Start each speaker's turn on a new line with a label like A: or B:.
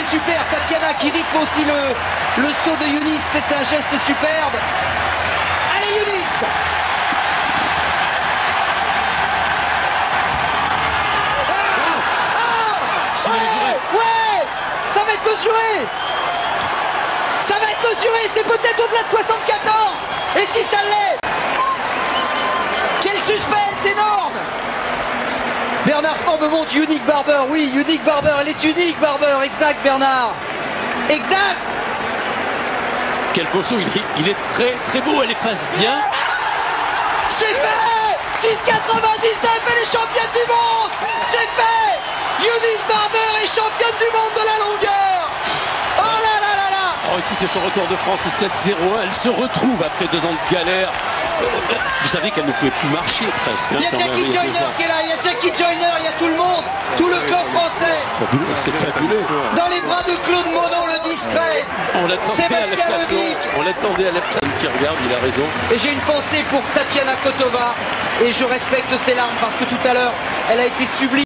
A: c'est super. Tatiana qui rythme aussi le, le saut de Yunis. C'est un geste superbe. Allez Yunis ah ouais, ouais Ça va être mesuré Ça va être mesuré C'est peut-être au-delà de 74 Et si ça l'est Quel suspense énorme Bernard montre Unique Barber, oui, Unique Barber, elle est unique Barber, exact Bernard. Exact
B: Quel poisson, il est, il est très très beau, elle efface bien.
A: C'est fait 6,99, elle est championne du monde C'est fait Eunice Barber est championne du monde de la longueur Oh là là là là
B: Oh écoutez, son record de France est 7-0, elle se retrouve après deux ans de galère. Euh, vous savez qu'elle ne pouvait plus marcher presque.
A: Il y a Jackie Joyner qui est là, il y a Jackie Joyner, il y a tout le monde, tout le club français.
B: Fabuleux, c'est fabuleux.
A: Dans les bras de Claude Monod, le discret.
B: On l'attendait
A: Sébastien Levic.
B: On l'attendait à l'Epton qui regarde, il a raison.
A: Et j'ai une pensée pour Tatiana Kotova et je respecte ses larmes parce que tout à l'heure, elle a été sublime.